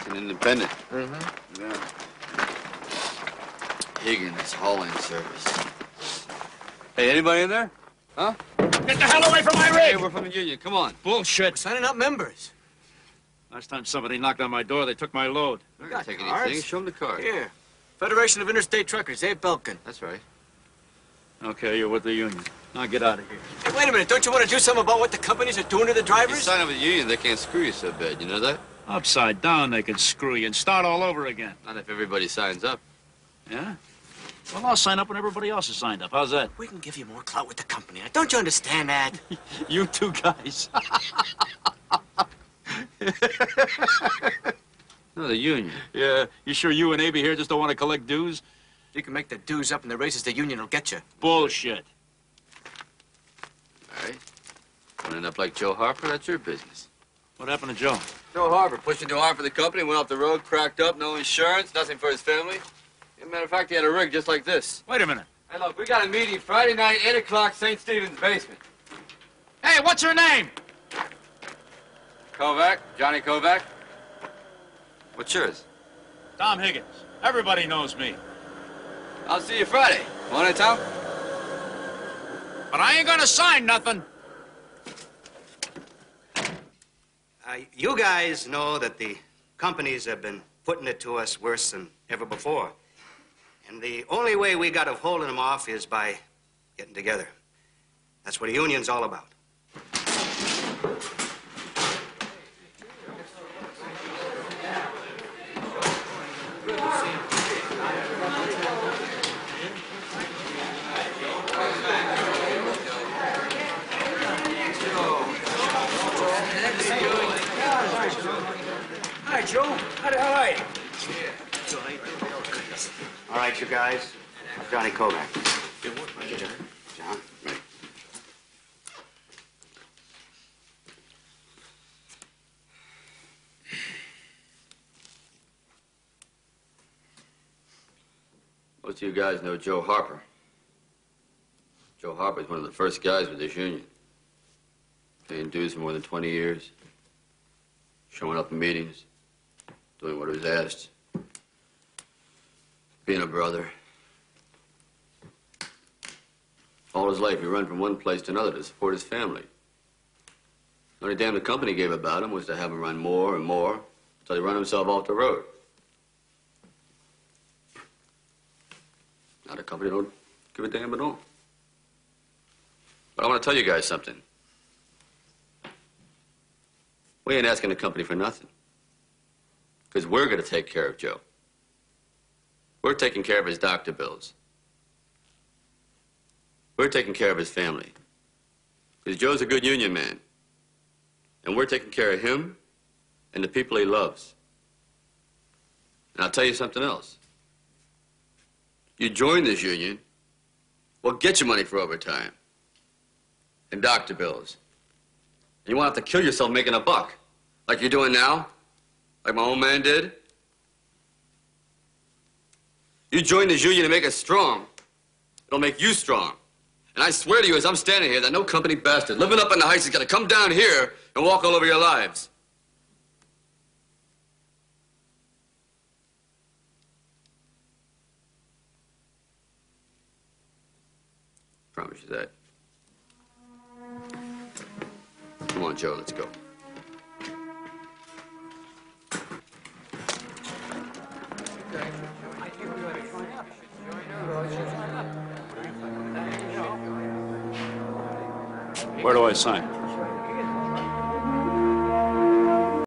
It's an independent. Mm-hmm. Yeah. Higgins Hauling Service. Hey, anybody in there? Huh? Get the hell away from my rig! Hey, we're from the union. Come on. Bullshit. Signing up members. Last time somebody knocked on my door, they took my load. We're not gonna take cards? anything. Show them the card. Here. Federation of Interstate Truckers, Abe Belkin. That's right. Okay, you're with the union. Now get out of here. Hey, wait a minute. Don't you want to do something about what the companies are doing to the If you drivers? sign up with the union, they can't screw you so bad. You know that? Upside down, they could screw you and start all over again. Not if everybody signs up. Yeah? Well, I'll sign up when everybody else is signed up. How's that? We can give you more clout with the company. Don't you understand that? You two guys. No, the union. yeah, you sure you and Abe here just don't want to collect dues? You can make the dues up and the raises the union will get you. Bullshit. All right. Want to end up like Joe Harper? That's your business. What happened to Joe? Joe Harper pushed too hard for the company, went off the road, cracked up, no insurance, nothing for his family. As a matter of fact, he had a rig just like this. Wait a minute. Hey, look, we got a meeting Friday night, 8 o'clock, St. Stephen's basement. Hey, what's your name? Kovak, Johnny Kovak. What's yours? Tom Higgins. Everybody knows me. I'll see you Friday. Want it, Tom? But I ain't gonna sign nothing. Uh, you guys know that the companies have been putting it to us worse than ever before. And the only way we got of holding them off is by getting together. That's what a union's all about. Hi, Joe. How the hell are you? All right, you guys. Johnny Kovak. John? Right. Most of you guys know Joe Harper. Joe Harper is one of the first guys with this union. Paying dues for more than 20 years. Showing up in meetings. Doing what he was asked. Being a brother. All his life, he run from one place to another to support his family. The only damn the company gave about him was to have him run more and more until he run himself off the road. Now the company don't give a damn at all. But I want to tell you guys something. We ain't asking the company for nothing. Because we're going to take care of Joe. We're taking care of his doctor bills. We're taking care of his family. Because Joe's a good union man. And we're taking care of him and the people he loves. And I'll tell you something else. You join this union, we'll get you money for overtime and doctor bills. And you won't have to kill yourself making a buck, like you're doing now, like my old man did. You join this union to make us strong. It'll make you strong. And I swear to you, as I'm standing here, that no company bastard living up in the heights is gonna come down here and walk all over your lives. Promise you that. Come on, Joe, let's go. Where do I sign?